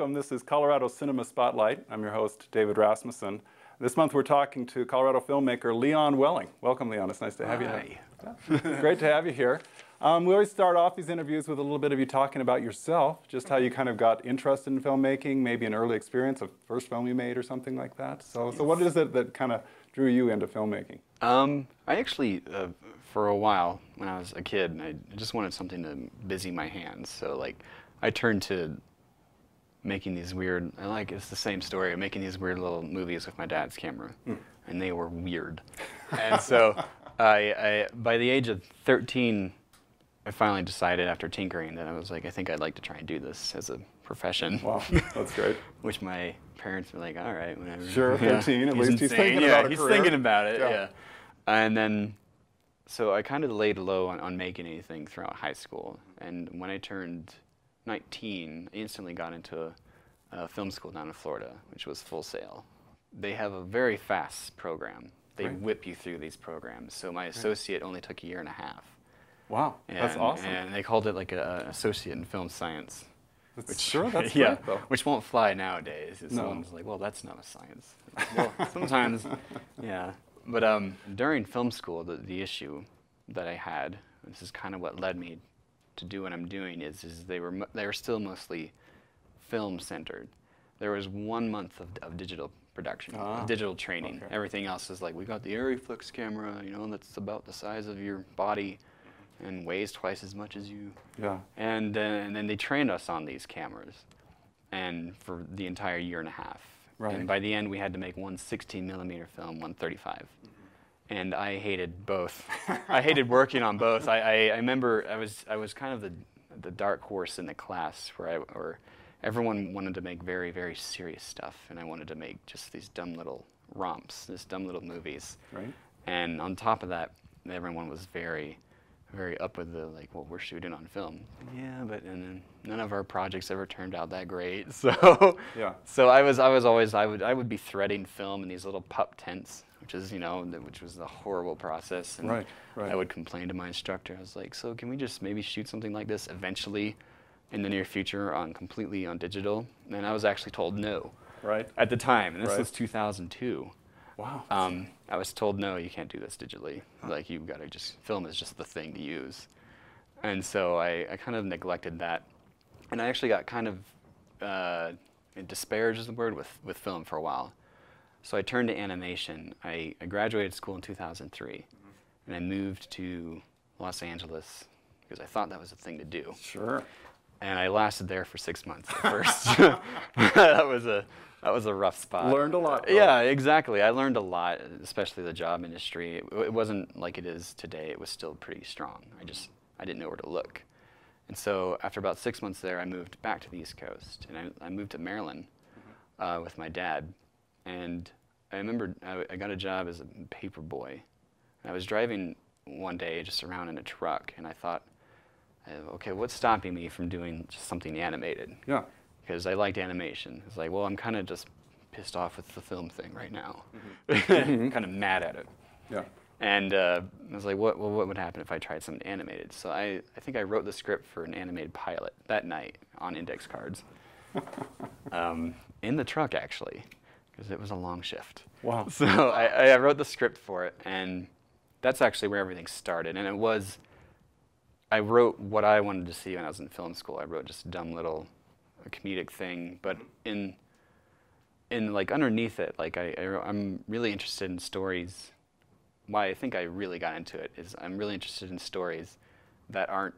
welcome. This is Colorado Cinema Spotlight. I'm your host, David Rasmussen. This month we're talking to Colorado filmmaker Leon Welling. Welcome, Leon. It's nice to have Hi. you here. Great to have you here. Um, we always start off these interviews with a little bit of you talking about yourself, just how you kind of got interested in filmmaking, maybe an early experience, a first film you made or something like that. So, so what is it that kind of drew you into filmmaking? Um, I actually, uh, for a while, when I was a kid, I just wanted something to busy my hands. So like, I turned to making these weird. I like it's the same story. making these weird little movies with my dad's camera, hmm. and they were weird. and so, I, I by the age of 13, I finally decided after tinkering that I was like, I think I'd like to try and do this as a profession. Wow, that's great. Which my parents were like, all right, whatever. Sure, 13, at least he's insane. thinking yeah, about a he's career. thinking about it. Yeah. Yeah. And then, so I kind of laid low on, on making anything throughout high school. And when I turned 19, I instantly got into a, film school down in Florida, which was Full Sail. They have a very fast program. They Right. whip you through these programs. So my associate only took a year and a half. Wow, that's awesome. And they called it like a, a associate in film science. That's- sure, that's yeah, though. which won't fly nowadays. If No. Someone's like, "Well, that's not a science." well, sometimes, yeah. But um, during film school, the, the issue that I had, this is kind of what led me to do what I'm doing, is is they were they were still mostly film centered. There was one month of, of digital production, Ah, digital training. okay. Everything else is like we got the Arriflex camera, you know, that's about the size of your body, and weighs twice as much as you. yeah. And, uh, and then they trained us on these cameras, and for the entire year and a half. Right. And by the end, we had to make one 16 millimeter film, one 35. And I hated both. I hated working on both. I, I, I remember I was I was kind of the the dark horse in the class where I where everyone wanted to make very very serious stuff, and I wanted to make just these dumb little romps, these dumb little movies. Right. And on top of that, everyone was very, very up with the like, well, we're shooting on film. Yeah, but and then none of our projects ever turned out that great. So Yeah. So I was, I was always, I would, I would be threading film in these little pup tents, which is, you know, which was a horrible process. And Right, right. I would complain to my instructor. I was like, so can we just maybe shoot something like this eventually, in the near future, on completely on digital? And I was actually told no Right. at the time, and this Right. was 2002. Wow. Um, I was told no, you can't do this digitally. Like you've got to just film is just the thing to use, and so I, I kind of neglected that, and I actually got kind of uh, disparaged is the word with with film for a while. So I turned to animation. I, I graduated school in 2003, and I moved to Los Angeles because I thought that was the thing to do Sure. and I lasted there for six months at first. that was a that was a rough spot. Learned a lot, though. Yeah, exactly. I learned a lot, especially the job industry. It, it wasn't like it is today. It was still pretty strong. I just I didn't know where to look. And so after about six months there, I moved back to the East Coast, and I, I moved to Maryland uh, with my dad. And I remember I, I got a job as a paper boy. And I was driving one day just around in a truck, and I thought, okay, what's stopping me from doing just something animated? Yeah. Because I liked animation. It's like, well, I'm kind of just pissed off with the film thing right now. Mm-hmm. kind of mad at it. Yeah. And uh, I was like, what, well, what would happen if I tried something animated? So I, I think I wrote the script for an animated pilot that night on index cards. um, in the truck, actually, because it was a long shift. Wow. So I, I wrote the script for it, and that's actually where everything started. And it was, I wrote what I wanted to see when I was in film school. I wrote just a dumb little a comedic thing, but in, in like underneath it, like I, I, wrote- I'm really interested in stories. Why I think I really got into it is I'm really interested in stories that aren't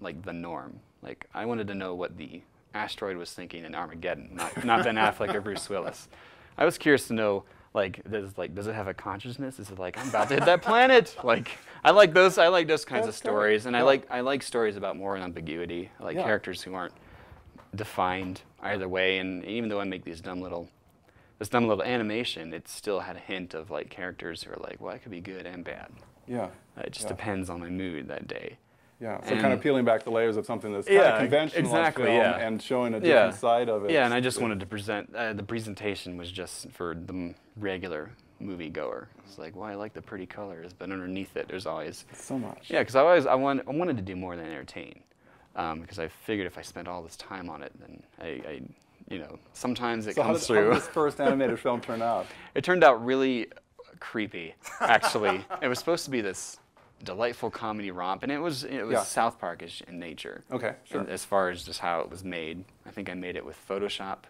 like the norm. Like I wanted to know what the asteroid was thinking in Armageddon, not, not Ben Affleck or Bruce Willis. I was curious to know, like, does like does it have a consciousness? Is it like I'm about to hit that planet? Like, I like those. I like those kinds That's of stories, and I like I like stories about more ambiguity, I like Yeah. characters who aren't defined either way. And even though I make these dumb little this dumb little animation, it still had a hint of like characters who are like, well, I could be good and bad. Yeah. Uh, it just Yeah. depends on my mood that day. Yeah, so kind of peeling back the layers of something that's kind Yeah, of conventional exactly, film yeah. and showing a different Yeah. side of it. Yeah, and I just wanted to present. Uh, the presentation was just for the m- regular moviegoer. It's like, well, I like the pretty colors, but underneath it, there's always so much. yeah. Because I always I, want, I wanted to do more than entertain, um, because I figured if I spent all this time on it, then I, I you know, sometimes it So how comes did, how through. did this first animated film turn out? It turned out really creepy, actually. it was supposed to be this delightful comedy romp, and it was it was Yeah. South Parkish in nature. Okay, sure. As far as just how it was made, I think I made it with Photoshop,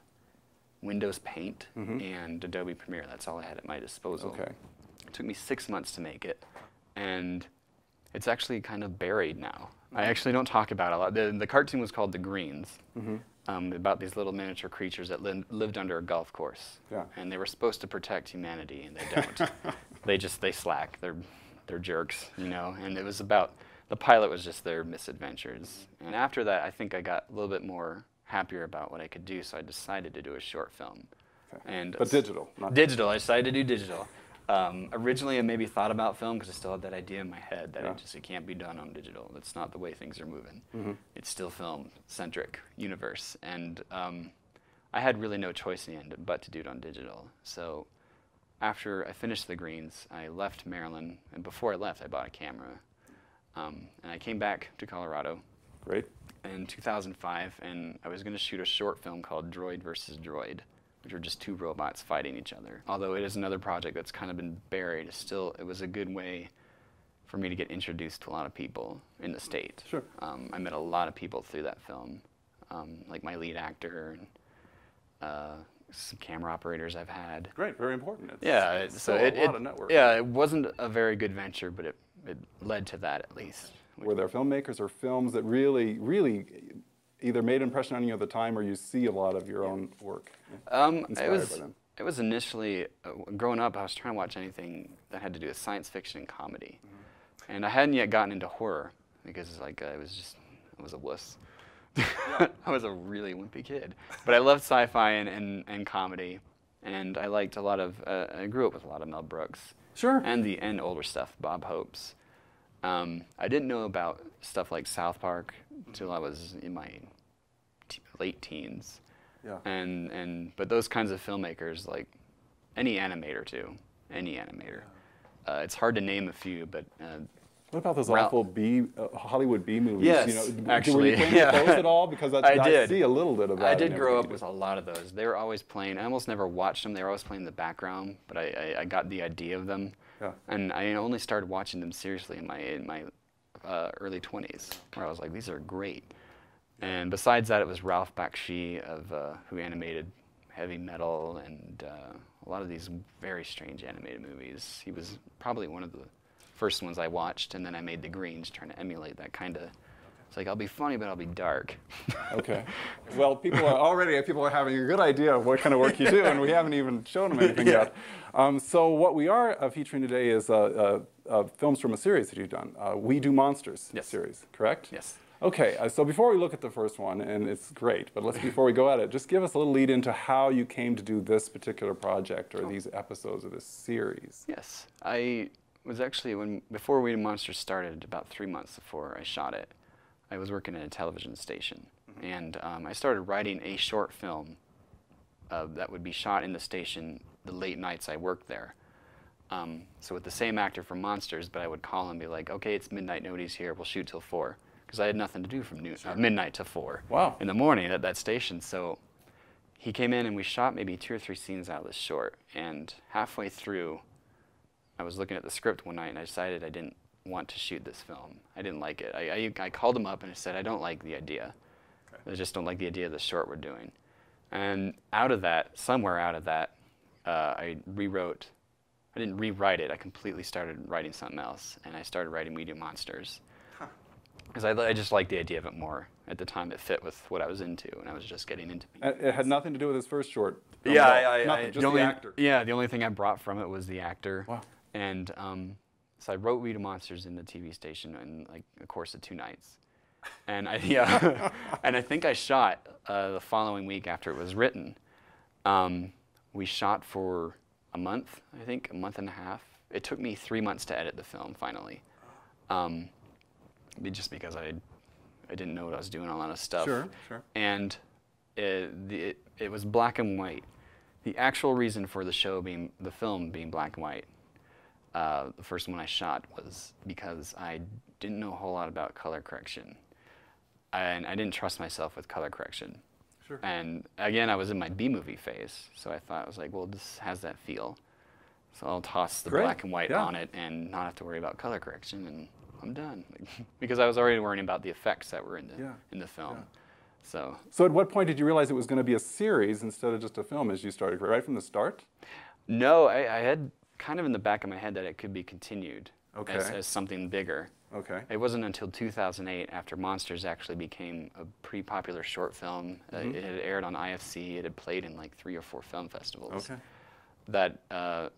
Windows Paint, and Adobe Premiere. That's all I had at my disposal. Mm-hmm. Okay. It took me six months to make it, and it's actually kind of buried now. Mm-hmm. I actually don't talk about it a lot. The, the cartoon was called The Greens, Mm-hmm. um, about these little miniature creatures that li- lived under a golf course. Yeah. And they were supposed to protect humanity, and they don't. they just they slack. They're they're jerks, you know. And it was about the pilot was just their misadventures. And after that, I think I got a little bit more happier about what I could do, so I decided to do a short film. Okay. And But digital, not digital. I decided to do digital. Um, originally, I maybe thought about film because I still had that idea in my head that Yeah. it just it can't be done on digital. That's not the way things are moving. Mm-hmm. It's still film centric universe, and um, I had really no choice in the end but to do it on digital. So after I finished the greens, I left Maryland, and before I left, I bought a camera, um, and I came back to Colorado Great. in 2005, and I was going to shoot a short film called Droid versus Droid, which were just two robots fighting each other. Although it is another project that's kind of been buried, still it was a good way for me to get introduced to a lot of people in the state. Sure. Um, I met a lot of people through that film, um, like my lead actor and uh, some camera operators I've had. Great. Very important. It's Yeah, it, so it, a lot it- of network. yeah, it wasn't a very good venture, but it, it led to that at least. Were there filmmakers or films that really, really either made an impression on you at the time or you see a lot of your own work? Um, it inspired was by them? it was initially uh, growing up. I was trying to watch anything that had to do with science fiction and comedy, Mm-hmm. and I hadn't yet gotten into horror because like I was just I was a wuss. I was a really wimpy kid, but I loved sci-fi and, and, and comedy, and I liked a lot of. Uh, I grew up with a lot of Mel Brooks. Sure. And the and older stuff, Bob Hopes. Um, I didn't know about stuff like South Park until I was in my t- late teens Yeah. and and but those kinds of filmmakers like any animator too any animator uh, it's hard to name a few but uh, What about those awful B uh, Hollywood B movies? Yes, you know, actually, were you playing yeah. with those at all? Because that's, I did. see a little bit of that. i did grow up with a lot of those they were always playing i almost never watched them they were always playing in the background but i, I, I got the idea of them Yeah. and i only started watching them seriously in my in my uh, early 20s where i was like these are great and besides that it was ralph bakshi of uh, who animated heavy metal and uh, a lot of these very strange animated movies he was probably one of the first ones i watched and then i made the greens trying to emulate that kind of it's like i'll be funny but i'll be dark Okay. Well, people are already people are having a good idea of what kind of work you do, and we haven't even shown them anything Yeah. yet. Um, so what we are uh, featuring today is uh, uh, uh, films from a series that you've done. Uh, we Do Monsters Yes. series, correct? yes Okay. Uh, so before we look at the first one, and it's great, but let's before we go at it, just give us a little lead into how you came to do this particular project or these episodes of this series. Yes, I was actually when before We Do Monsters started, about three months before I shot it, I was working at a television station, and um, I started writing a short film uh, that would be shot in the station the late nights I worked there. Um, so with the same actor from Monsters, but I would call him and be like, "Okay, it's midnight. Nobody's here. We'll shoot till four, because I had nothing to do from noon, uh, midnight to four Wow. in the morning at that station. So he came in and we shot maybe two or three scenes out of this short. And halfway through, I was looking at the script one night and I decided I didn't want to shoot this film. I didn't like it. I, I, I called him up and I said, I don't like the idea. I just don't like the idea of the short we're doing. And out of that, somewhere out of that, uh, I rewrote. I didn't rewrite it. I completely started writing something else, and I started writing We Do Monsters because I, I just liked the idea of it more. At the time, it fit with what I was into, and I was just getting into. Uh, It had nothing to do with his first short. Yeah. I, I, Nothing, I, just the only, the actor. Yeah, the only thing I brought from it was the actor. Wow. And um, so I wrote We Do Monsters in the TV station in like a course of two nights. And I yeah, and I think I shot uh, the following week after it was written. Um, we shot for a month, I think, a month and a half. It took me three months to edit the film finally, um, just because I, I didn't know what I was doing, a lot of stuff. Sure, sure. And it, the, it, it was black and white. The actual reason for the show being, the film being black and white, uh, the first one I shot was because I didn't know a whole lot about color correction. And I didn't trust myself with color correction. Sure. And again, I was in my B movie phase, so I thought I was like, well, this has that feel. So I'll toss the Great, black and white yeah. on it and not have to worry about color correction, and I'm done. because I was already worrying about the effects that were in the Yeah, in the film. yeah. So So at what point did you realize it was going to be a series instead of just a film as you started, right from the start? no, I, I had kind of in the back of my head that it could be continued as, Okay. as something bigger. Okay. It wasn't until 2008, after Monsters actually became a pretty popular short film, uh, Mm-hmm. it had aired on IFC, it had played in like three or four film festivals, Okay. that uh,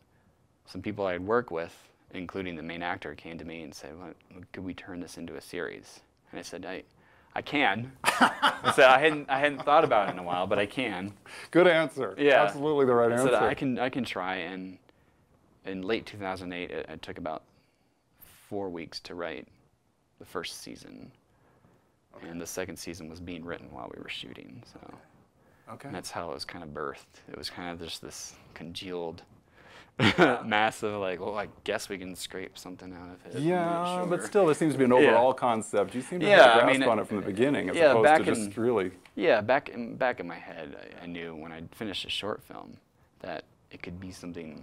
some people I'd work with, including the main actor, came to me and said, well, could we turn this into a series? And I said, I, I can. I said, I hadn't, I hadn't thought about it in a while, but I can. Good answer. Yeah. Absolutely the right I answer. said, I can, I can try. And in late 2008, it, it took about four weeks to write the first season. And the second season was being written while we were shooting. So Okay. and that's how it was kind of birthed. It was kind of just this congealed mass of like, well, I guess we can scrape something out of it. Yeah, but still, there seems to be an Yeah. overall concept. You seem to Yeah, have a I grasp mean, on it from the beginning, as yeah, opposed back to just in- really. Yeah, back in back in my head, I, I knew when I finished a short film that it could be something,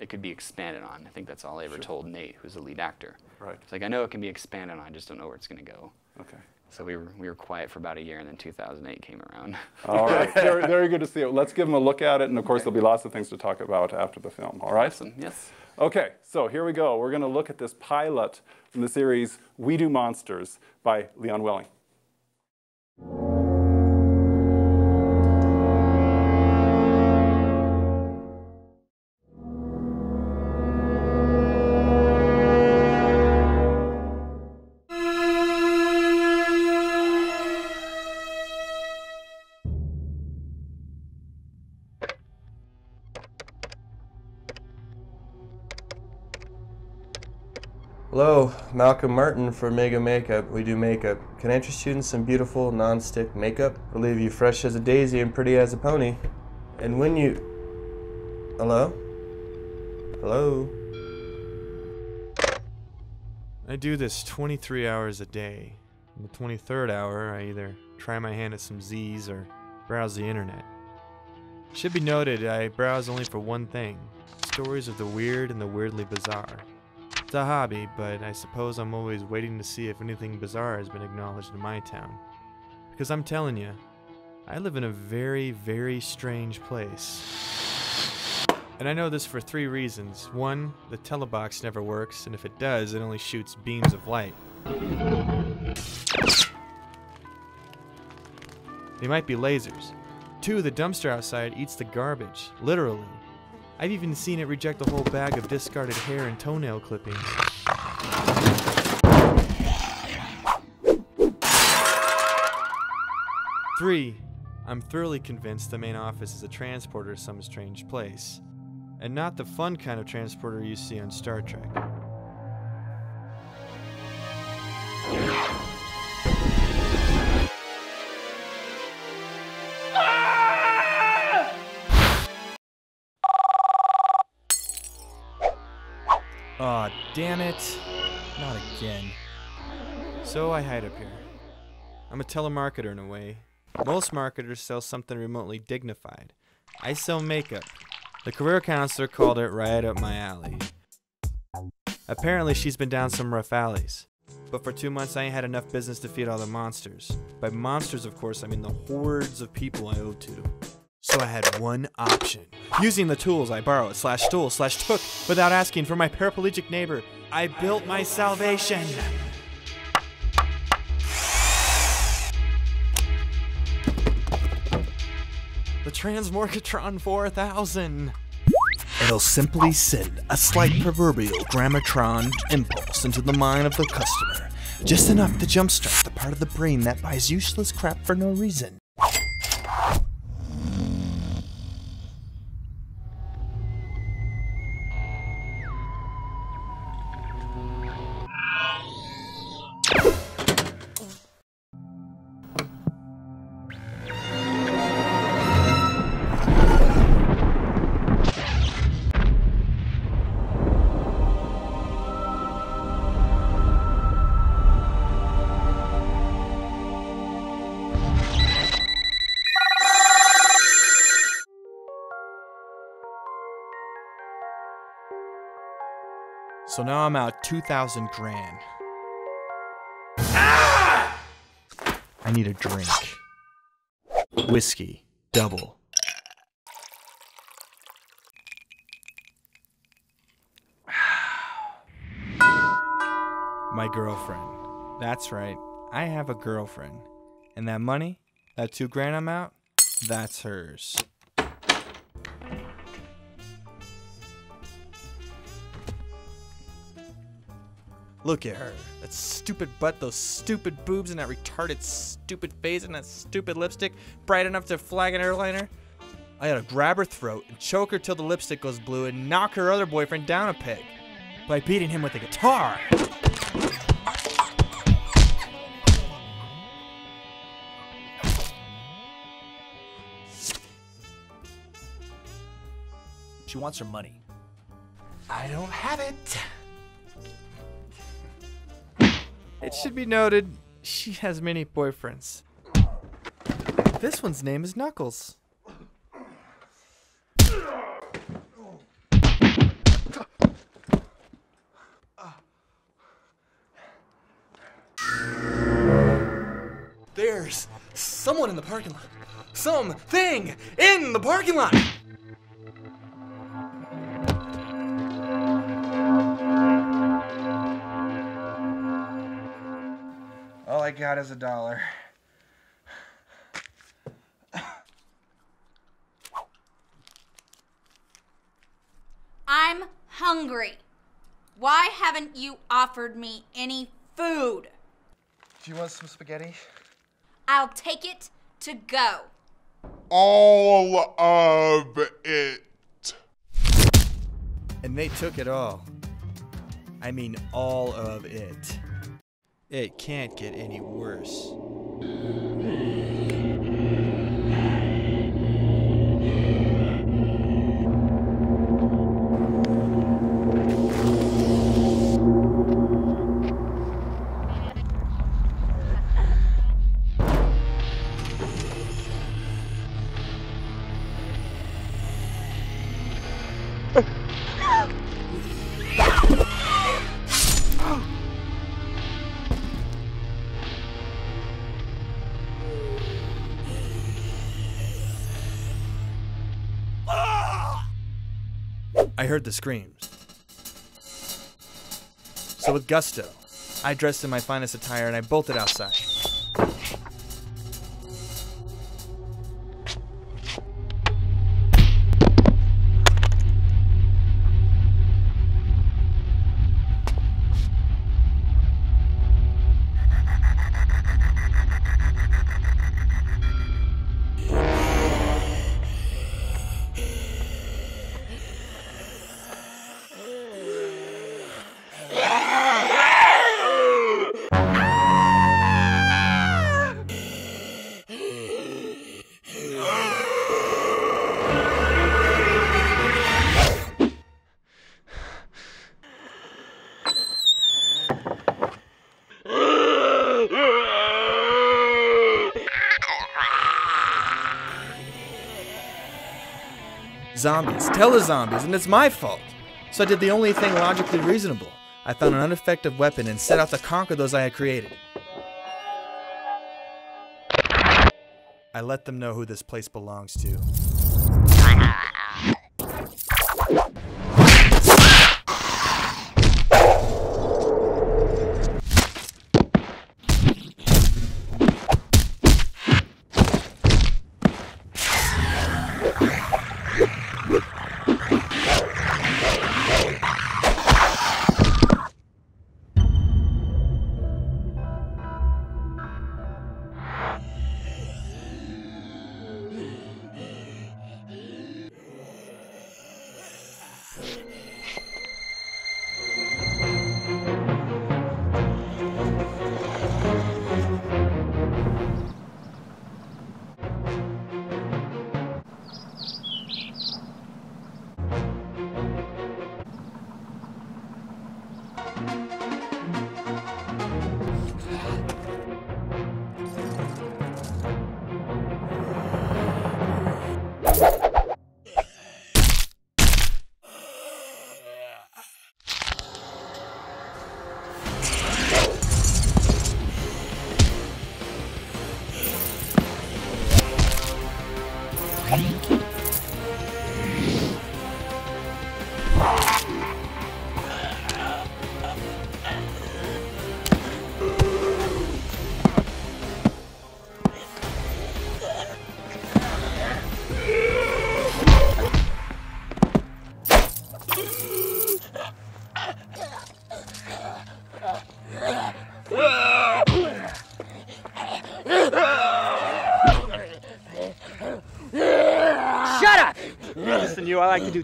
it could be expanded on. I think that's all I ever Sure. told Nate, who's the lead actor. Right. It's like I know it can be expanded on, I just don't know where it's going to go. Okay. So we were we were quiet for about a year, and then 2008 came around. All right. very, very good to see it. Let's give them a look at it, and of course, there'll be lots of things to talk about after the film. All right. awesome. Yes. Okay, so here we go. We're going to look at this pilot from the series We Do Monsters by Leon Welling. Malcolm Martin for Mega Makeup. We do makeup. Can I interest you in some beautiful non-stick makeup? It'll leave you fresh as a daisy and pretty as a pony. And when you... Hello? Hello? I do this 23 hours a day. In the 23rd hour, I either try my hand at some Z's or browse the internet. Should be noted, I browse only for one thing stories of the weird and the weirdly bizarre. It's a hobby, but I suppose I'm always waiting to see if anything bizarre has been acknowledged in my town. Because I'm telling you, I live in a very, very strange place. And I know this for three reasons. One, the telebox never works, and if it does, it only shoots beams of light. They might be lasers. Two, the dumpster outside eats the garbage, literally. I've even seen it reject a whole bag of discarded hair and toenail clippings. Three, I'm thoroughly convinced the main office is a transporter to some strange place, and not the fun kind of transporter you see on Star Trek. Damn it. Not again. So I hide up here. I'm a telemarketer in a way. Most marketers sell something remotely dignified. I sell makeup. The career counselor called it right up my alley. Apparently, she's been down some rough alleys. But for two months, I ain't had enough business to feed all the monsters. By monsters, of course, I mean the hordes of people I owed to. So I had one option. Using the tools I borrowed slash stole slash took without asking for my paraplegic neighbor, I built my salvation. The Transmorgatron 4000. It'll simply send a slight proverbial grammatron impulse into the mind of the customer, just enough to jumpstart the part of the brain that buys useless crap for no reason. So now I'm out 2,000 grand. Ah! I need a drink. Whiskey, double. My girlfriend. That's right. I have a girlfriend. And that money, that two grand I'm out, that's hers. Look at her. That stupid butt, those stupid boobs, and that retarded stupid face, and that stupid lipstick, bright enough to flag an airliner. I gotta grab her throat and choke her till the lipstick goes blue and knock her other boyfriend down a peg by beating him with a guitar. She wants her money. I don't have it. It should be noted, she has many boyfriends. This one's name is Knuckles. There's someone in the parking lot. Something in the parking lot. All I got is a dollar. I'm hungry. Why haven't you offered me any food? Do you want some spaghetti? I'll take it to go. all of it. And they took it all. I mean, all of it. It can't get any worse. Heard the screams. So with gusto, I dressed in my finest attire and I bolted outside. Zombies. Tell the zombies, and it's my fault. So I did the only thing logically reasonable. I found an ineffective weapon and set out to conquer those I had created. I let them know who this place belongs to.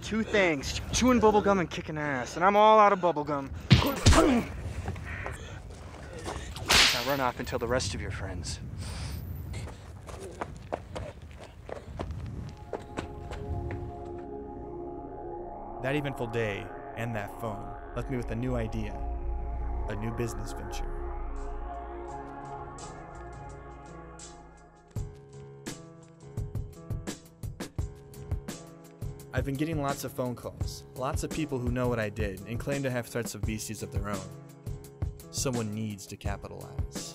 Two things chewing bubblegum and kicking ass, and I'm all out of bubblegum. now run off and tell the rest of your friends. That eventful day and that phone left me with a new idea, a new business venture. I've been getting lots of phone calls, lots of people who know what I did and claim to have threats of beasties of their own. Someone needs to capitalize.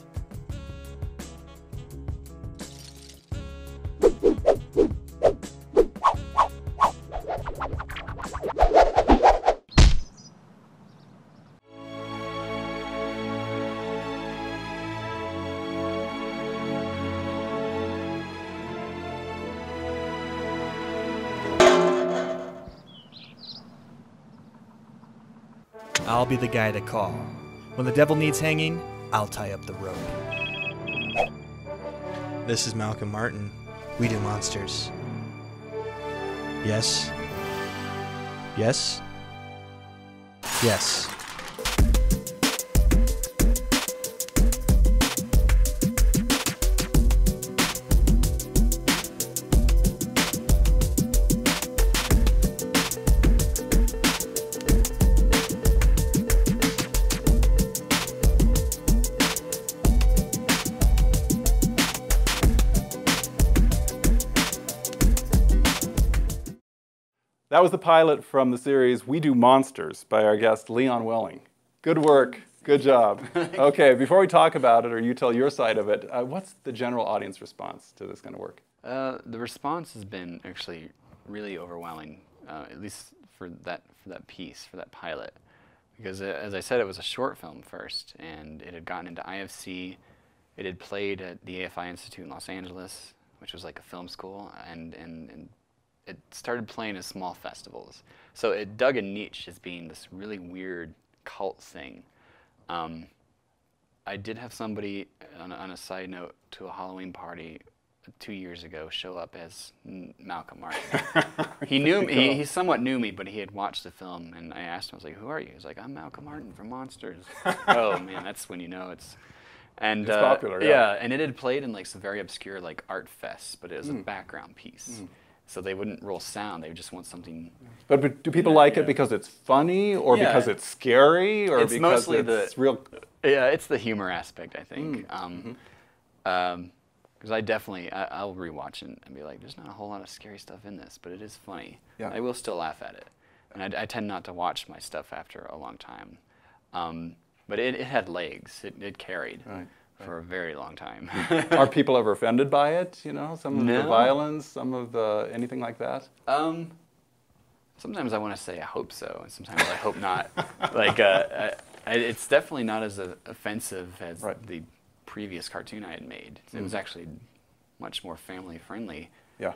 Be the guy to call. When the devil needs hanging, I'll tie up the rope. This is Malcolm Martin. We do monsters. Yes. Yes. Yes. That was the pilot from the series We Do Monsters by our guest Leon Welling. Good work. Good job. Okay, before we talk about it or you tell your side of it, uh, what's the general audience response to this kind of work? Uh, the response has been actually really overwhelming, uh, at least for that for that piece, for that pilot, because uh, as I said, it was a short film first, and it had gotten into IFC. It had played at the AFI Institute in Los Angeles, which was like a film school, and and, and it started playing at small festivals. So it dug a niche as being this really weird cult thing. Um, I did have somebody on a, on a side note to a Halloween party two years ago show up as Malcolm Martin. he knew me. He, he somewhat knew me, but he had watched the film, and I asked him, I was like, "Who are you?" He's like, "I'm Malcolm Martin from Monsters." oh man, that's when you know it's. And It's uh, popular, yeah. and it had played in like some very obscure like art fests, but it was a Mm. background piece. So they wouldn't roll sound; they would just want something. But, but do people like it because it's funny or Yeah. because it's scary or It's because mostly it's the- real? Yeah, it's the humor aspect, I think. Mm. Um, um 'cause I definitely, I, I'll rewatch it and be like, there's not a whole lot of scary stuff in this, but it is funny. Yeah. I will still laugh at it. And I, I tend not to watch my stuff after a long time. Um, but it, it had legs. It, it carried Right, for a very long time. Are people ever offended by it? You know, some of the violence, some of the anything like that? Um, sometimes I want to say I hope so, and sometimes I hope not. like, uh, I, I, it's definitely not as uh, offensive as Right. the previous cartoon I had made. It was Mm. actually much more family friendly, Yeah.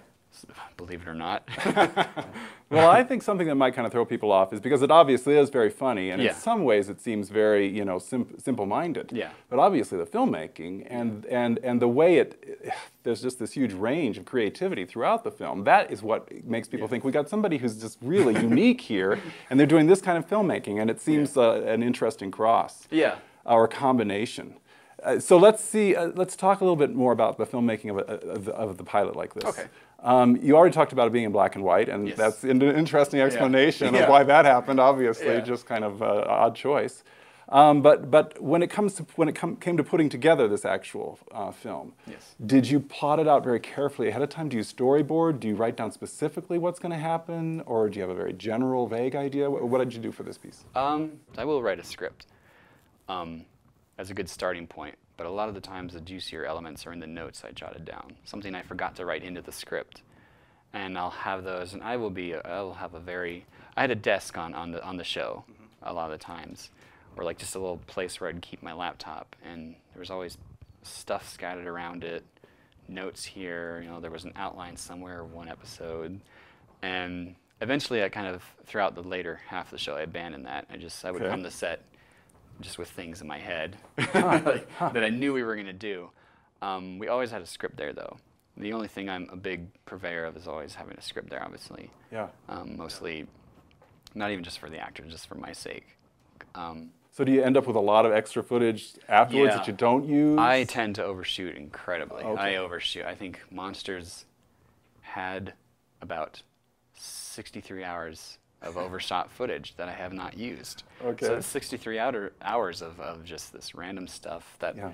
Believe it or not. Well, I think something that might kind of throw people off is because it obviously is very funny, and Yeah. in some ways it seems very, you know, sim- simple-minded. Yeah. But obviously the filmmaking and and and the way it, there's just this huge range of creativity throughout the film. That is what makes people think we got somebody who's just really unique here, and they're doing this kind of filmmaking, and it seems uh, an interesting cross yeah. or combination. Uh, so let's see. Uh, let's talk a little bit more about the filmmaking of, a, of, the, of the pilot like this. Okay. Um, you already talked about it being in black and white, and Yes. that's an interesting explanation Yeah. of why that happened. Obviously, Yeah. just kind of uh, odd choice. Um, but but when it comes to when it com- came to putting together this actual uh, film, Yes. did you plot it out very carefully ahead of time? Do you storyboard? Do you write down specifically what's going to happen, or do you have a very general, vague idea? What, what did you do for this piece? Um, I will write a script um, as a good starting point, but a lot of the times the juicier elements are in the notes I jotted down, something I forgot to write into the script, and I'll have those, and I will be, I'll have a very, I had a desk on on the on the show a lot of the times, or like just a little place where I'd keep my laptop, and there was always stuff scattered around it, notes here, you know, there was an outline somewhere of one episode, and eventually, I kind of throughout the later half of the show, I abandoned that. I just I would Okay. come to set just with things in my head like, that I knew we were going to do. Um, we always had a script there, though. The only thing I'm a big purveyor of is always having a script there, obviously. Yeah. Um, mostly, not even just for the actors, just for my sake. Um, So do you end up with a lot of extra footage afterwards Yeah. that you don't use? I tend to overshoot incredibly. Okay. I overshoot. I think Monsters had about 63 hours of overshot footage that I have not used. Okay. So it's 63 outer, hours of, of just this random stuff that Yeah.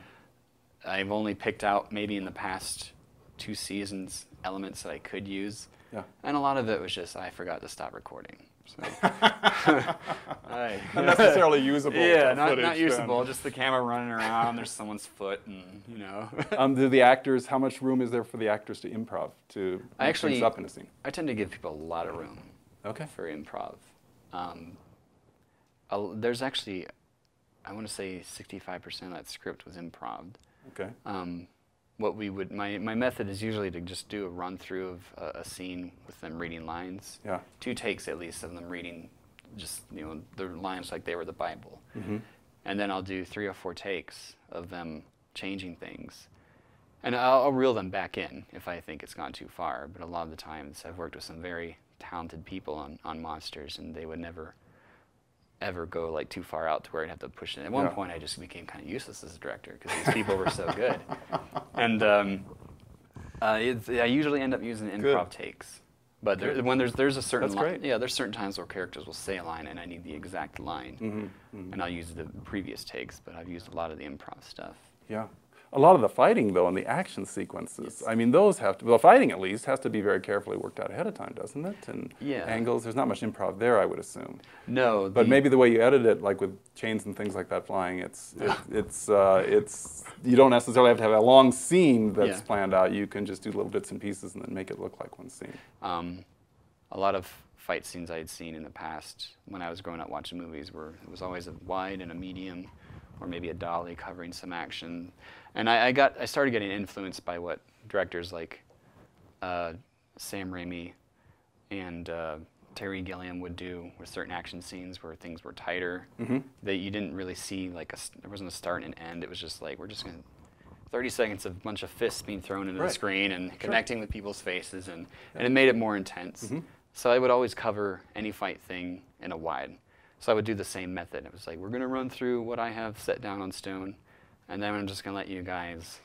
I've only picked out maybe in the past two seasons elements that I could use. Yeah. And a lot of it was just I forgot to stop recording. So. I- Not necessarily usable. yeah, not, footage not then. usable. Just the camera running around. There's someone's foot, and you know. Um, do the actors? How much room is there for the actors to improv to I actually up in a scene? I tend to give people a lot of room. Okay. For improv, um, there's actually, I want to say 65% of that script was improv. Okay. Um, what we would my my method is usually to just do a run through of a, a scene with them reading lines. Yeah. Two takes at least of them reading, just you know the lines like they were the Bible. Mm-hmm. and then I'll do three or four takes of them changing things. And I'll, I'll reel them back in if I think it's gone too far. But a lot of the times I've worked with some very talented people on, on monsters, and they would never, ever go like too far out to where I'd have to push it. At one Yeah. point, I just became kind of useless as a director because these people were so good. And um, uh, it's, I usually end up using improv takes. But there, when there's there's a certain li- yeah there's certain times where characters will say a line and I need the exact line Mm-hmm. and I'll use the previous takes, but I've used a lot of the improv stuff. Yeah. A lot of the fighting, though, and the action sequences, I mean, those have to, the fighting at least, has to be very carefully worked out ahead of time, doesn't it? And Yeah. angles, there's not much improv there, I would assume. No, But the- maybe the way you edit it, like with chains and things like that flying, it's, it, it's, uh, it's, you don't necessarily have to have a long scene that's Yeah. planned out. You can just do little bits and pieces and then make it look like one scene. um, a lot of fight scenes I had seen in the past when I was growing up watching movies were it was always a wide and a medium, or maybe a dolly covering some action, and I, I got I started getting influenced by what directors like uh, Sam Raimi and uh, Terry Gilliam would do with certain action scenes where things were tighter. That you didn't really see like a there wasn't a start and an end. It was just like we're just gonna. 30 seconds of a bunch of fists being thrown into Right. the screen and connecting with people's faces, and, and it made it more intense. Mm-hmm. So I would always cover any fight thing in a wide. So I would do the same method. It was like, we're going to run through what I have set down on stone, and then I'm just going to let you guys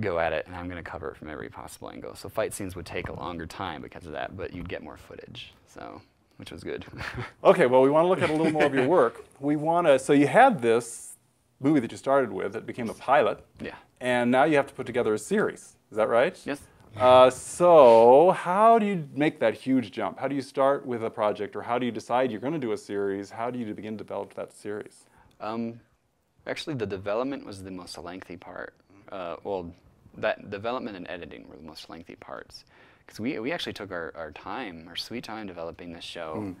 go at it, and I'm going to cover it from every possible angle. So fight scenes would take a longer time because of that, but you'd get more footage, so which was good. Okay, well, we want to look at a little more of your work. We want to, so you had this movie that you started with, that became a pilot, yeah. and now you have to put together a series. Is that right? Yes. Uh, so, how do you make that huge jump? How do you start with a project, or how do you decide you're going to do a series? How do you begin to develop that series? Um, actually, the development was the most lengthy part. Uh, well, that development and editing were the most lengthy parts because we, we actually took our, our time, our sweet time developing this show.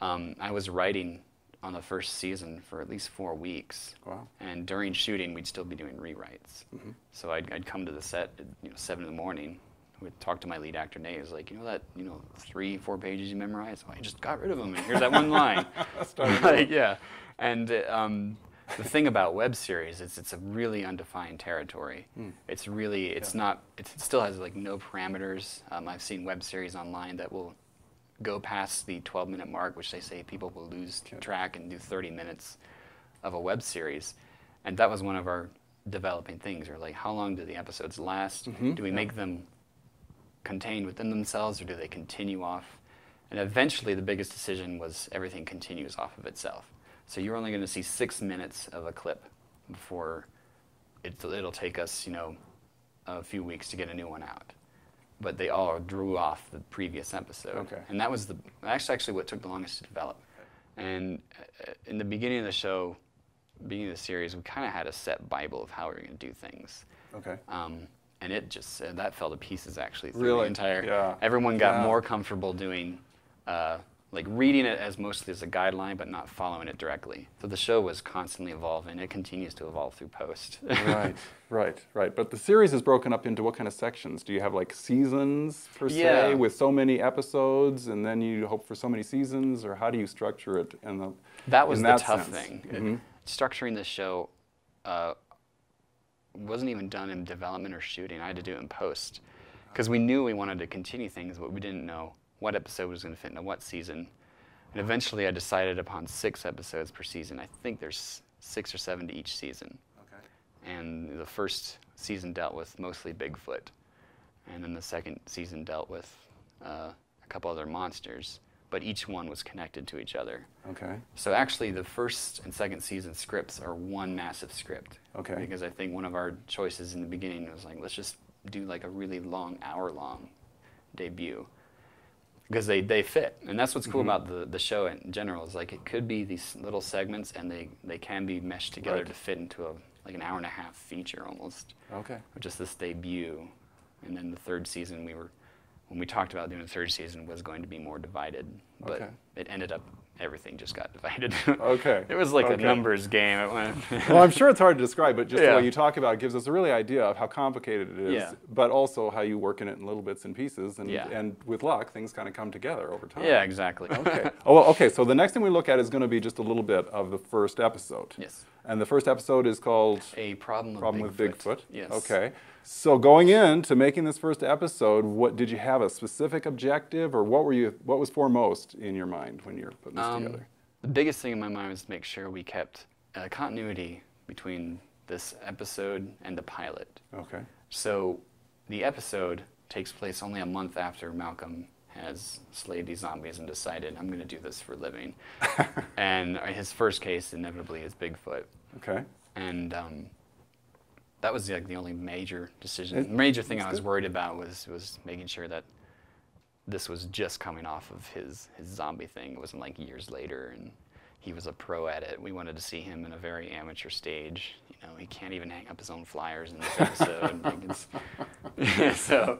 Um, I was writing on the first season for at least four weeks. Wow. And during shooting, we'd still be doing rewrites. So I'd, I'd come to the set at you know, seven in the morning. We'd talk to my lead actor Nate. He was like, you know that you know three, four pages you memorized? I just got rid of them, and here's that one line. like, yeah. And um, the thing about web series is it's a really undefined territory. It's really it's not it's, it still has like no parameters. Um, I've seen web series online that will go past the 12 minute mark, which they say people will lose track and do 30 minutes of a web series. And that was one of our developing things. Or like, how long do the episodes last? Do we make them contained within themselves, or do they continue off? And eventually, the biggest decision was everything continues off of itself. So you're only going to see six minutes of a clip before it, it'll take us, you know, a few weeks to get a new one out. But they all drew off the previous episode. Okay. And that was the that's actually what took the longest to develop. And uh, in the beginning of the show, beginning of the series, we kind of had a set Bible of how we were going to do things. Okay. Um, and it just uh, that fell to pieces actually through Really? the entire. Yeah. Everyone got Yeah. more comfortable doing uh, like reading it as mostly as a guideline, but not following it directly. So the show was constantly evolving. It continues to evolve through post. right, right, right. But the series is broken up into what kind of sections? Do you have like seasons per Yeah. se with so many episodes, and then you hope for so many seasons, or how do you structure it? And the That was the that tough sense? thing. Mhm. Structuring the show uh, wasn't even done in development or shooting. I had to do it in post because we knew we wanted to continue things, but we didn't know what episode was going to fit into what season. And eventually, I decided upon six episodes per season. I think there's six or seven to each season. Okay. And the first season dealt with mostly Bigfoot, and then the second season dealt with uh, a couple other monsters. But each one was connected to each other. Okay. So actually, the first and second season scripts are one massive script. Okay. Because I think one of our choices in the beginning was like, let's just do like a really long, hour-long debut. Because they, they fit, and that's what's cool Mm-hmm. about the, the show in general is like it could be these little segments, and they, they can be meshed together Right. to fit into a like an hour and a half feature almost, Okay. or just this debut. And then the third season, we were when we talked about doing the third season was going to be more divided, but Okay. it ended up everything just got divided. Okay. It was like Okay. a numbers game. It went. well, I'm sure it's hard to describe, but just the way you talk about it gives us a really idea of how complicated it is, Yeah. but also how you work in it in little bits and pieces, and, Yeah. and with luck, things kind of come together over time. yeah, exactly. Okay. Oh, well, okay. So the next thing we look at is going to be just a little bit of the first episode. Yes. And the first episode is called A problem with Problem Bigfoot. with Bigfoot. Yes. Okay. So going into making this first episode, what did you have a specific objective, or what were you? What was foremost in your mind when you're putting this Um, together? The biggest thing in my mind was to make sure we kept uh, continuity between this episode and the pilot. Okay. So the episode takes place only a month after Malcolm has slayed these zombies and decided, I'm going to do this for a living. and uh, his first case inevitably is Bigfoot. Okay. And um, that was like the only major decision. It- major thing I was good. worried about was was making sure that this was just coming off of his his zombie thing. It wasn't like years later, and he was a pro at it. We wanted to see him in a very amateur stage. You know, he can't even hang up his own flyers in this episode. like so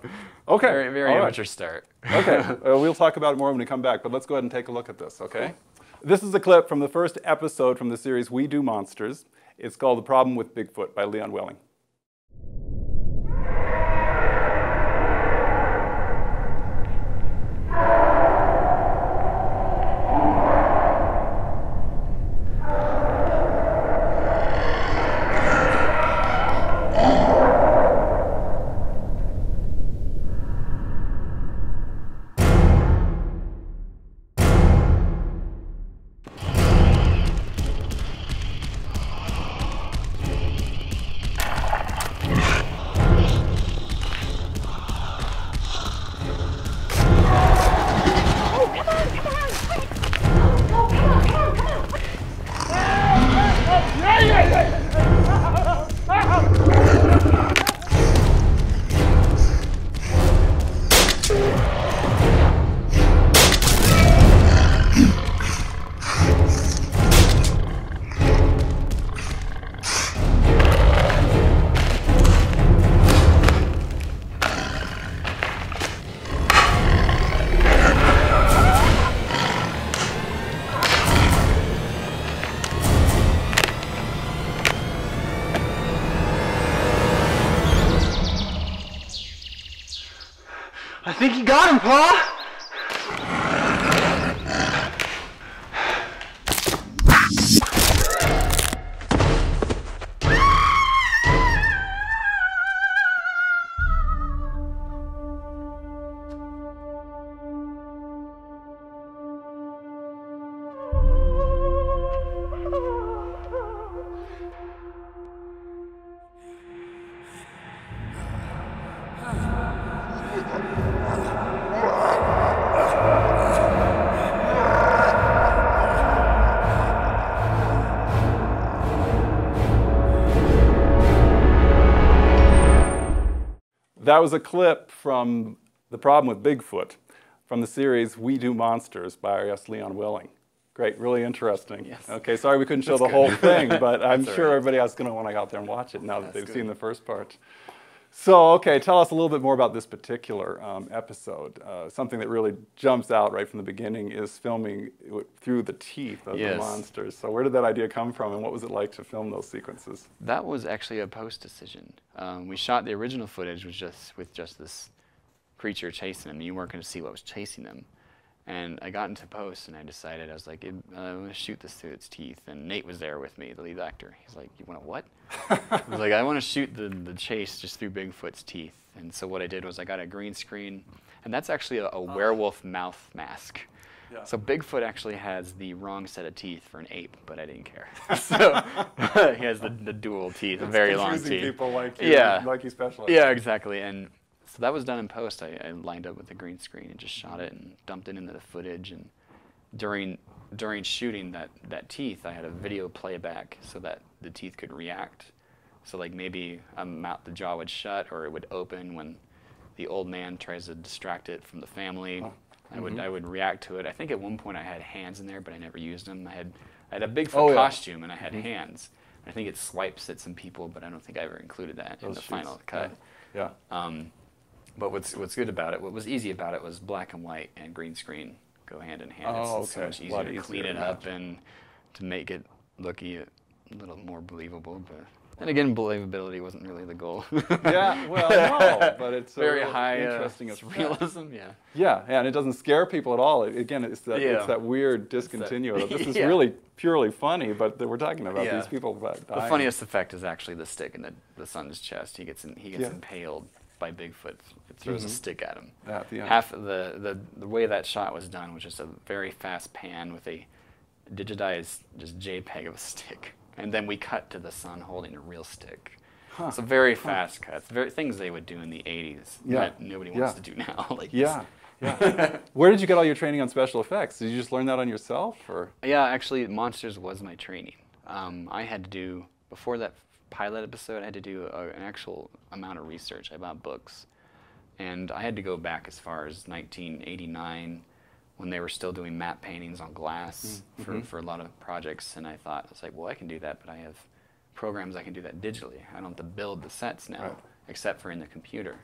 Okay, very very all right. amateur start. Okay. uh, we'll talk about it more when we come back, but let's go ahead and take a look at this. Okay. This is a clip from the first episode from the series We Do Monsters. It's called The Problem with Bigfoot by Leon Welling. That was a clip from The Problem with Bigfoot from the series We Do Monsters by S. Leon Welling. Great, really interesting. Yes. Okay, sorry we couldn't show the That's whole thing, but I'm sure right. everybody else is going to want to go out there and watch it now that they've seen the first part. So, okay, tell us a little bit more about this particular um, episode. Uh, something that really jumps out right from the beginning is filming through the teeth of Yes. the monsters. So, where did that idea come from, and what was it like to film those sequences? That was actually a post decision. Um, we shot the original footage was just with just this creature chasing them. You weren't going to see what was chasing him. And I got into post and I decided I was like, uh, I'm going to shoot this through its teeth. And Nate was there with me, the lead actor. He's like, you want to what? I was like, I want to shoot the, the chase just through Bigfoot's teeth. And so what I did was I got a green screen, and that's actually a, a oh. werewolf mouth mask. Yeah. So Bigfoot actually has the wrong set of teeth for an ape, but I didn't care. so he has the, the dual teeth, a very long teeth. people like you, Yeah. like you specialize. Yeah, exactly. And so that was done in post. I, I lined up with the green screen and just shot it and dumped it into the footage. And during during shooting that that teeth, I had a video playback so that the teeth could react. So like maybe a mouth, the jaw would shut or it would open when the old man tries to distract it from the family. I would I would react to it. I think at one point I had hands in there, but I never used them. I had I had a big Oh, yeah. costume and I had hands. I think it swipes at some people, but I don't think I ever included that in the shoots, final cut. Yeah. Um, but what's what's good about it, what was easy about it, was black and white and green screen go hand in hand. Oh, it's so okay. much A easier to easier clean it up and to make it look a little more believable. But then again, believability wasn't really the goal. Yeah, well, no, but it's very high interesting uh, realism. Yeah. Yeah, yeah, and it doesn't scare people at all. It, again, it's that Yeah. it's that weird discontinuity. This is Yeah. really purely funny, but we're talking about Yeah. these people that The funniest effect is actually the stick in the, the son's chest. He gets in, he gets impaled by Bigfoot. It throws a stick at him. At the end. Half of the, the the way that shot was done was just a very fast pan with a digitized just JPEG of a stick, and then we cut to the son holding a real stick. It's a very fast cut. It's very things they would do in the '80s Yeah. that nobody wants Yeah. to do now. like Yeah, yeah. Where did you get all your training on special effects? Did you just learn that on yourself, or? Yeah, actually, Monsters was my training. Um, I had to do before that pilot episode. I had to do a, an actual amount of research. I bought books, and I had to go back as far as 1989 when they were still doing matte paintings on glass mm, for, mm-hmm. for a lot of projects. And I thought, it's like, well, I can do that, but I have programs I can do that digitally. I don't have to build the sets now, Right. except for in the computer.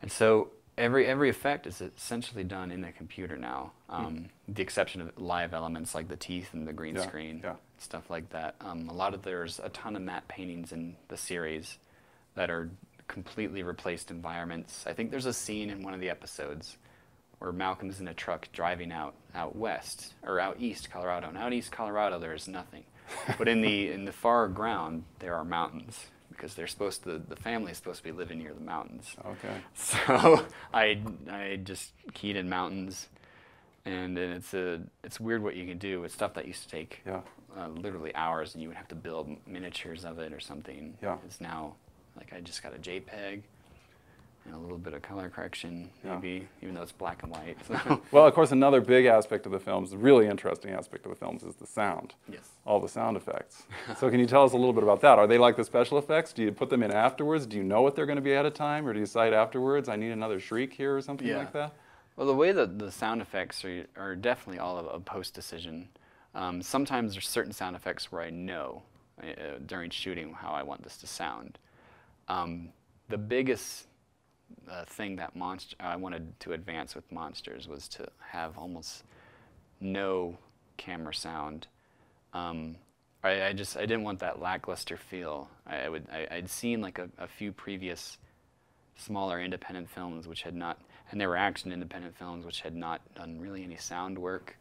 And so every every effect is essentially done in the computer now, um, with the exception of live elements like the teeth and the green Yeah, screen, yeah. stuff like that. Um, a lot of there's a ton of matte paintings in the series that are completely replaced environments. I think there's a scene in one of the episodes where Malcolm's in a truck driving out out west or out east Colorado, and out east Colorado there is nothing, but in the in the far ground there are mountains because they're supposed to the family is supposed to be living near the mountains. Okay. So I I just keyed in mountains, and, then it's a it's weird what you can do with stuff that used to take Yeah. uh, literally hours, and you would have to build miniatures of it or something. Yeah. It's now like I just got a JPEG. And a little bit of color correction, Yeah. maybe, even though it's black and white. So. Well, of course, another big aspect of the films, the really interesting aspect of the films, is the sound. Yes. All the sound effects. so, can you tell us a little bit about that? Are they like the special effects? Do you put them in afterwards? Do you know what they're going to be at a time, or do you decide afterwards? I need another shriek here, or something Yeah. like that. Well, the way that the sound effects are, are definitely all of a post decision. Um, sometimes there's certain sound effects where I know uh, during shooting how I want this to sound. Um, the biggest uh, thing that monster I wanted to advance with monsters was to have almost no camera sound. Um, I, I just I didn't want that lackluster feel. I, I would I, I'd seen like a, a few previous smaller independent films which had not and they were action independent films which had not done really any sound work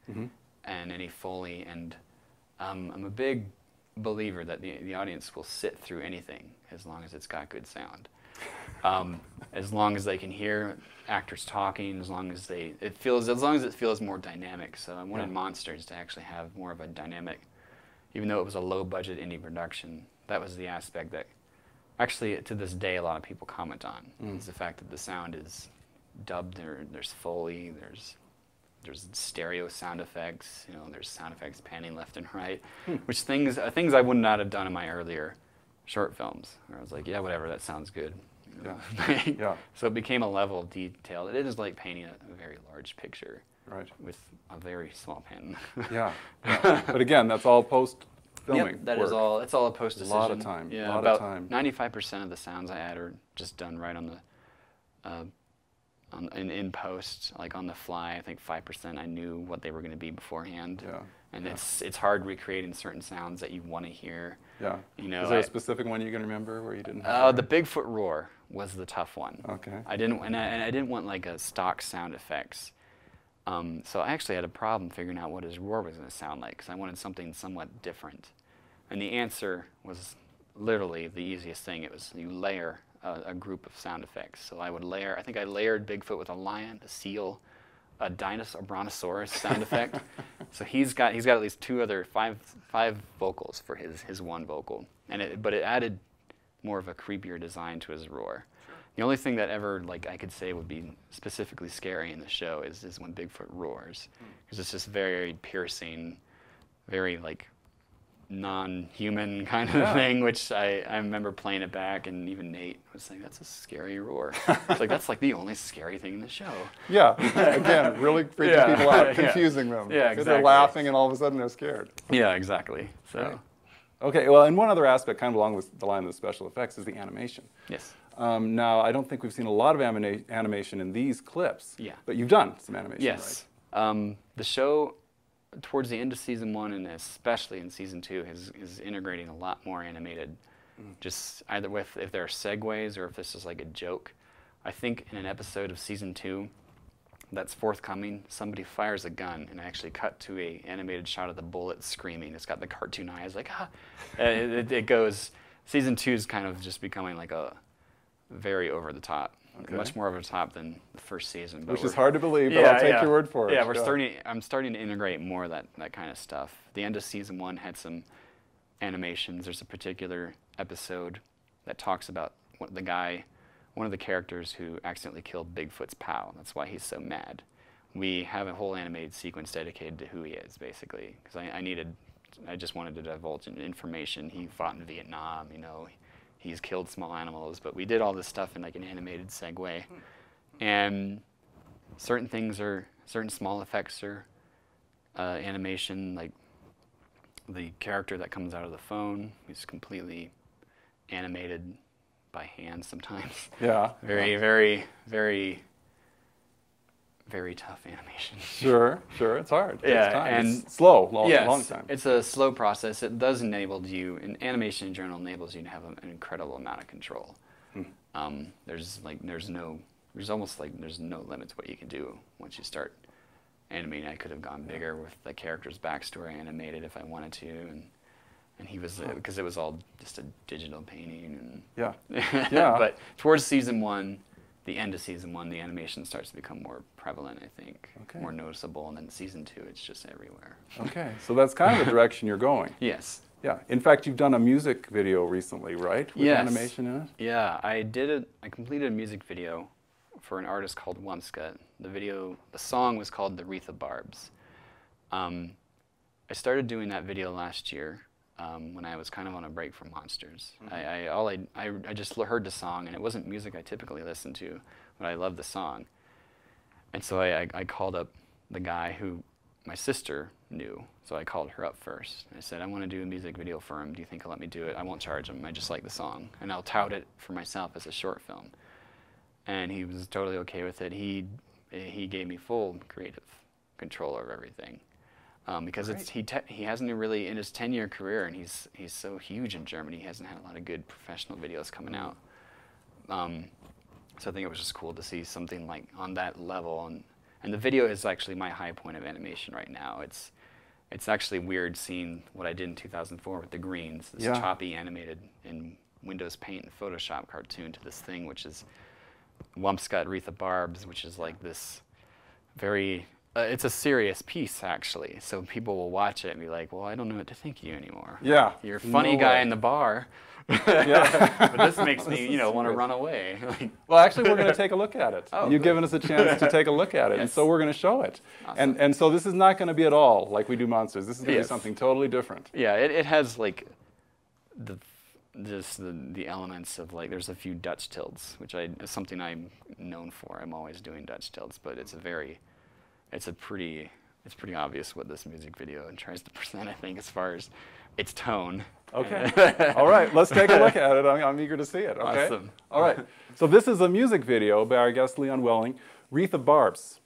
and any foley and um, I'm a big believer that the, the audience will sit through anything as long as it's got good sound um, as long as they can hear actors talking as long as they it feels as long as it feels more dynamic. So I wanted Yeah. monsters to actually have more of a dynamic even though it was a low budget indie production that was the aspect that actually to this day a lot of people comment on is the fact that the sound is dubbed there there's foley there's there's stereo sound effects you know there's sound effects panning left and right which things uh, things i would not have done in my earlier short films. Where i was like yeah whatever that sounds good know? Yeah. so it became a level of detail it is like painting a, a very large picture Right. with a very small pen Yeah. yeah. but again, that's all post filming Yep, that work. is all. It's all a post decision. A lot of time, Yeah, lot of about time. ninety-five percent of the sounds I add are just done right on the, uh, on in, in post, like on the fly. I think five percent I knew what they were going to be beforehand. Yeah, And yeah. it's it's hard recreating certain sounds that you want to hear. Yeah. You know, Is there I- a specific one you can remember where you didn't have Uh, the? Bigfoot roar was the tough one. Okay. I didn't, and I, and I didn't want like a stock sound effects. Um, so I actually had a problem figuring out what his roar was going to sound like because I wanted something somewhat different. And the answer was literally the easiest thing. It was you layer a, a group of sound effects. So I would layer. I think I layered Bigfoot with a lion, a seal, a dinosaur, a brontosaurus sound effect. So he's got he's got at least two other five five vocals for his his one vocal, and it, but it added more of a creepier design to his roar. The only thing that ever like I could say would be specifically scary in the show is is when Bigfoot roars, hmm. because it's just very piercing, very like non-human kind of Yeah. thing. Which I I remember playing it back, and even Nate was like, "That's a scary roar." it's like that's like the only scary thing in the show. Yeah, again, really freaking Yeah, people out, yeah. confusing them. Yeah, exactly. They're laughing and all of a sudden they're scared. Yeah, exactly. So Right. Okay, well, and one other aspect, kind of along with the line of the special effects, is the animation. yes. Um, now, I don't think we've seen a lot of anima- animation in these clips. Yeah. But you've done some animation, Yes. Um, the show, towards the end of season one and especially in season two, is, is integrating a lot more animated. Just either with if there are segues or if this is like a joke. I think in an episode of season two that's forthcoming, somebody fires a gun and I actually cut to a animated shot of the bullet screaming. It's got the cartoon eyes like ah. Uh, it, it, goes. Season two is kind of just becoming like a very over the top, Okay. much more over the top than the first season. Which is hard to believe, but I'll take your word for it. yeah, we're starting. I'm starting to integrate more of that that kind of stuff. The end of season one had some animations. There's a particular episode that talks about what the guy, one of the characters who accidentally killed Bigfoot's pal. That's why he's so mad. We have a whole animated sequence dedicated to who he is, basically, because I, I needed, I just wanted to divulge information. He fought in Vietnam, you know, he's killed small animals, but we did all this stuff in like an animated segue, and certain things are certain small effects are uh, animation like the character that comes out of the phone is completely animated by hand sometimes Yeah. very very very very tough animation Sure, sure. It's hard. It Yeah, time. and- it's slow, long, yes, long time. It's a slow process. It does enable you, and animation in general enables you to have an incredible amount of control. Hmm. Um, there's like there's no there's almost like there's no limit to what you can do once you start animating. I could have gone bigger with the character's backstory animated if I wanted to, and and he was because it was all just a digital painting and yeah. Yeah. but towards season one, the end of season one, the animation starts to become more prevalent. I think Okay. more noticeable, and then season two, it's just everywhere. Okay, so that's kind of the direction you're going. Yes. Yeah. In fact, you've done a music video recently, right? With Yes. animation in it? Yeah, I did it. I completed a music video for an artist called Wumpscut. The video, the song was called "The Wreath of Barbs." Um, I started doing that video last year um, when I was kind of on a break from monsters. I, I all I, I I just heard the song, and it wasn't music I typically listen to, but I loved the song. And so I, I, I called up the guy who my sister knew. So I called her up first. I said, I want to do a music video for him. Do you think he'll let me do it? I won't charge him. I just like the song. And I'll tout it for myself as a short film. And he was totally okay with it. He, he gave me full creative control over everything. Um, because it's, he, te- he hasn't really, in his 10 year career, and he's, he's so huge in Germany, he hasn't had a lot of good professional videos coming out. Um, so I think it was just cool to see something like on that level. And, and the video is actually my high point of animation right now. It's, it's actually weird seeing what I did in 2004 with the greens, this Yeah. choppy animated in Windows Paint and Photoshop cartoon to this thing, which is Wumpscut Wreath of Barbs, which is like this very, uh, it's a serious piece actually. So people will watch it and be like, well, I don't know what to think of you anymore. Yeah. You're a No funny guy way. in the bar. Yeah. but this makes me, This you know, want to run away. Well, actually, we're going to take a look at it. Oh, You've good. given us a chance to take a look at it, and so we're going to show it. And Awesome. and so this is not going to be at all like we do monsters. This is going to Yes. be something totally different. yeah, it, it has like the just the, the elements of like there's a few Dutch tilts, which I is something I'm known for. I'm always doing Dutch tilts, but it's a very it's a pretty it's pretty obvious what this music video tries to present. I think as far as its tone. Okay. All right, let's take a look at it. I'm, I'm eager to see it. Okay. Awesome. All right. So this is a music video by our guest Leon Welling, Wreath of Barbs.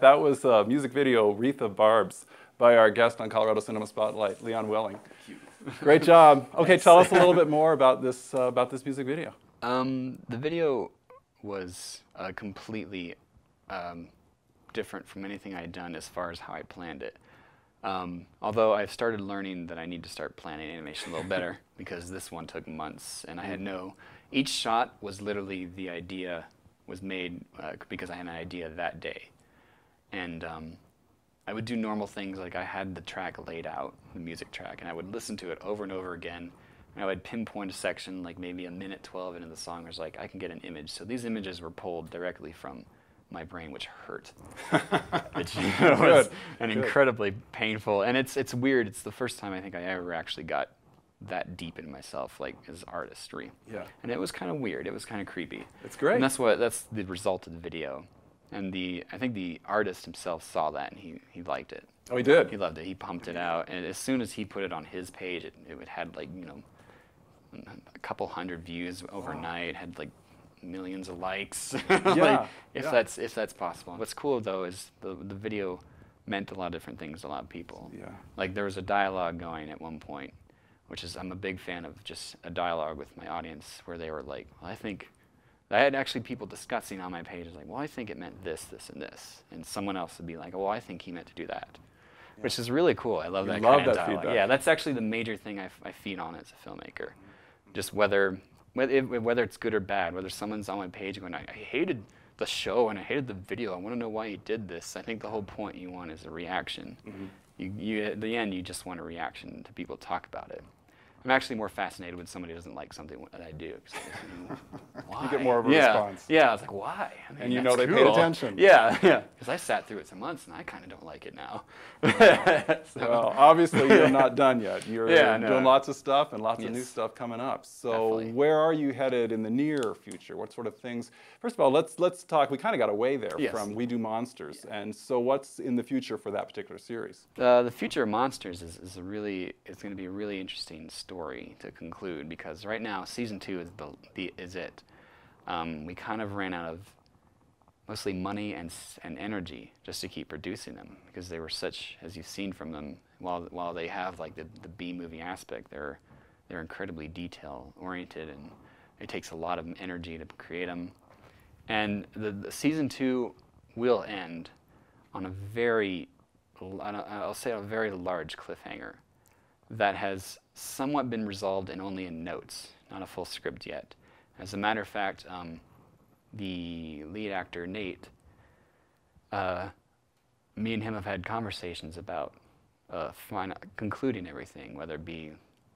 That was a music video, Wreath of Barbs, by our guest on Colorado Cinema Spotlight, Leon Welling. Great job. Okay, tell us a little bit more about this uh, about this music video. Um, the video was uh, completely um, different from anything I had done as far as how I planned it. Um, although I've started learning that I need to start planning animation a little better because this one took months and I had no. Each shot was literally the idea was made uh, because I had an idea that day, and um, I would do normal things like I had the track laid out, the music track, and I would listen to it over and over again. And I would pinpoint a section, like maybe a minute 12 into the song, it's like, I can get an image. So these images were pulled directly from my brain, which hurt. which was Good, an good. incredibly painful. And it's, it's weird. It's the first time I think I ever actually got that deep in myself, like as artistry. Yeah. And it was kind of weird. It was kind of creepy. It's great. And that's what that's the result of the video. And the I think the artist himself saw that and he, he liked it. Oh, he did. He loved it. He pumped it out, and as soon as he put it on his page, it, it had like you know a couple hundred views overnight. Had like millions of likes. Like, Yeah, if yeah. that's if that's possible. What's cool though is the the video meant a lot of different things to a lot of people. Yeah. Like there was a dialogue going at one point, which is I'm a big fan of just a dialogue with my audience where they were like, well, I think. I had actually people discussing on my page, like, well, I think it meant this, this, and this. And someone else would be like, well, I think he meant to do that. Which is really cool. I love You that love kind of that dialogue. feedback. Yeah, that's actually the major thing I, f- I feed on as a filmmaker. Just whether, whether, it's good or bad, whether someone's on my page going, I, I hated the show and I hated the video. I want to know why you did this. I think the whole point you want is a reaction. Mm-hmm. You, you, at the end, you just want a reaction to people talk about it. I'm actually more fascinated when somebody doesn't like something that I do. 'cause I'm like, why? Get more of a yeah. response. Yeah, I was like, why? I mean, And you know they paid attention. Yeah, yeah. Because I sat through it for months and I kind of don't like it now. So- Well, obviously you're not done yet. You're Yeah, no. doing lots of stuff and lots of new stuff coming up. So Definitely. where are you headed in the near future? What sort of things? First of all, let's let's talk. We kind of got away there Yes. from We Do Monsters, and so what's in the future for that particular series? Uh, the future of monsters is, is a really it's going to be a really interesting story to conclude because right now season two is the, the is it. Um, we kind of ran out of mostly money and and energy just to keep producing them because they were such as you've seen from them while while they have like the, the B movie aspect they're they're incredibly detail oriented and it takes a lot of energy to create them and the, the season two will end on a very I'll say a very large cliffhanger that has somewhat been resolved and only in notes, not a full script yet. As a matter of fact, um, the lead actor Nate, uh, me and him have had conversations about uh, fin- concluding everything, whether it be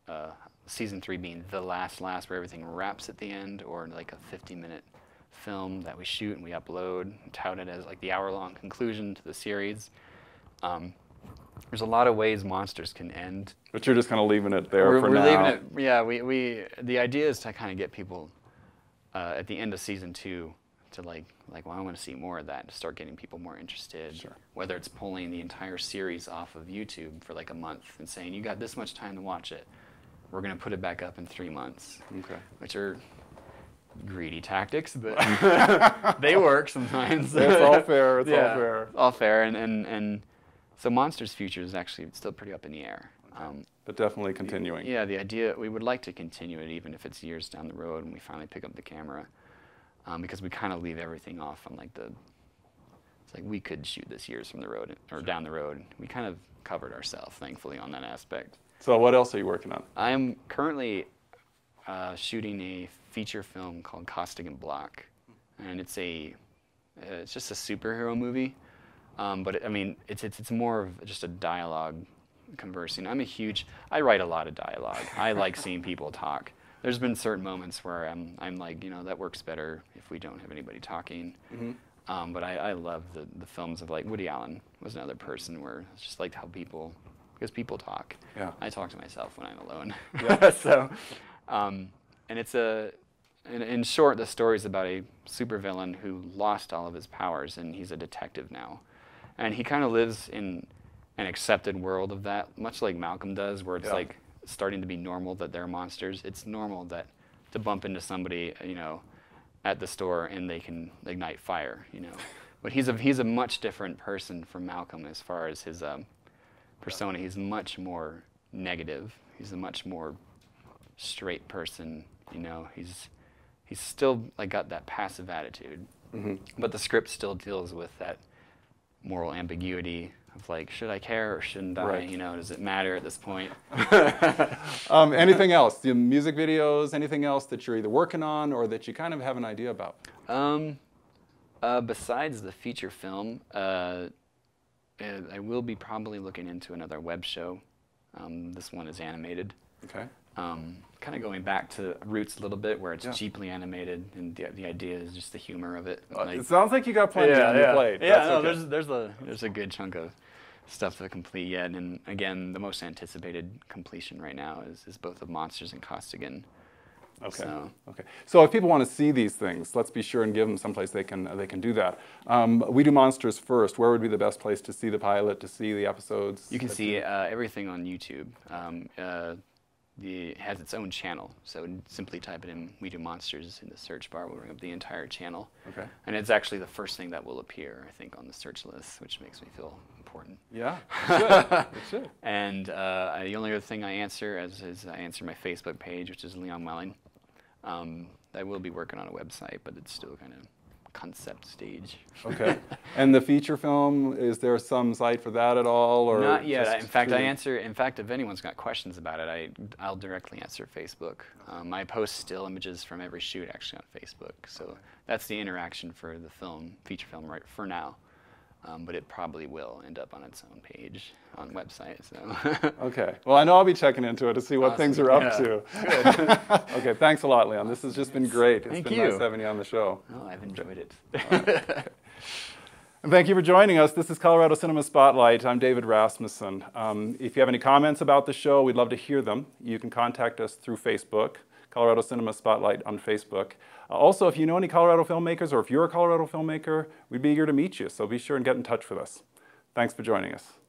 uh, season three being the last last where everything wraps at the end, or like a 50 minute film that we shoot and we upload, touted as like the hour long conclusion to the series. Um, there's a lot of ways monsters can end But you're just kind of leaving it there we're, for we're now. leaving it. Yeah, we, we the idea is to kind of get people uh, at the end of season two to like like well I want to see more of that to start getting people more interested. Sure. Whether it's pulling the entire series off of YouTube for like a month and saying you got this much time to watch it, we're gonna put it back up in three months, Okay. which are greedy tactics, but they work sometimes. It's all fair. It's all fair. All fair, and and and so Monsters' future is actually still pretty up in the air. Um, But definitely continuing. yeah, the idea we would like to continue it even if it's years down the road and we finally pick up the camera, um, because we kind of leave everything off on like the. It's like we could shoot this years from the road or down the road. We kind of covered ourselves, thankfully, on that aspect. So what else are you working on? I'm currently uh, shooting a feature film called Caustic and Block, and it's a uh, it's just a superhero movie, um, but it, I mean it's, it's it's more of just a dialogue conversing. I'm a huge I write a lot of dialogue. I like seeing people talk. There's been certain moments where I'm I'm like you know that works better if we don't have anybody talking. Um, but I, I love the, the films of like Woody Allen was another person where it's just like how people because people talk. Yeah. I talk to myself when I'm alone. Yeah. so, um, and it's a, in, in short, the story is about a supervillain who lost all of his powers and he's a detective now. And he kind of lives in an accepted world of that, much like Malcolm does, where it's Yeah. like starting to be normal that they're monsters. It's normal that to bump into somebody, you know, at the store and they can ignite fire, you know. but he's a he's a much different person from Malcolm as far as his um, persona. He's much more negative. He's a much more straight person. You know, he's he's still like got that passive attitude, but the script still deals with that moral ambiguity of like, should I care or shouldn't I? Right. You know, does it matter at this point? Um, anything else? The music videos? Anything else that you're either working on or that you kind of have an idea about? Um, uh, besides the feature film, uh, uh, I will be probably looking into another web show. Um, this one is animated. Okay. Um, kind of going back to roots a little bit, where it's Yeah. cheaply animated, and the, the idea is just the humor of it. Like- it sounds like you got plenty on your plate. Yeah, That's no, okay. there's there's a there's a good chunk of stuff to complete yet, and again, the most anticipated completion right now is, is both of Monsters and Costigan. Okay. So- Okay. So if people want to see these things, let's be sure and give them someplace they can they can do that. Um, we do monsters first. Where would be the best place to see the pilot, to see the episodes? You can see uh, everything on YouTube. Um, uh, the, has its own channel, so simply type it in "We Do Monsters" in the search bar. Will bring up the entire channel. Okay. And it's actually the first thing that will appear, I think, on the search list, which makes me feel important. Yeah. It should. it should. And uh, I- the only other thing I answer is, is I answer my Facebook page, which is Leon Welling. Um, I will be working on a website, but it's still kind of concept stage. Okay. and the feature film, is there some site for that at all, or Not yet. In fact, I answer. In fact, if anyone's got questions about it, I I'll directly answer Facebook. Um, I post still images from every shoot actually on Facebook. So that's the interaction for the film, feature film, right for now. Um, but it probably will end up on its own page on the website. So Okay. Well, I know I'll be checking into it to see what things are up Awesome. to. okay. Thanks a lot, Leon. This has just been great. It's Thank been you. nice having you on the show. oh, I've enjoyed it. And thank you for joining us. This is Colorado Cinema Spotlight. I'm David Rasmussen. Um, if you have any comments about the show, we'd love to hear them. You can contact us through Facebook, Colorado Cinema Spotlight on Facebook. Uh, also, if you know any Colorado filmmakers or if you're a Colorado filmmaker, we'd be eager to meet you. So be sure and get in touch with us. Thanks for joining us.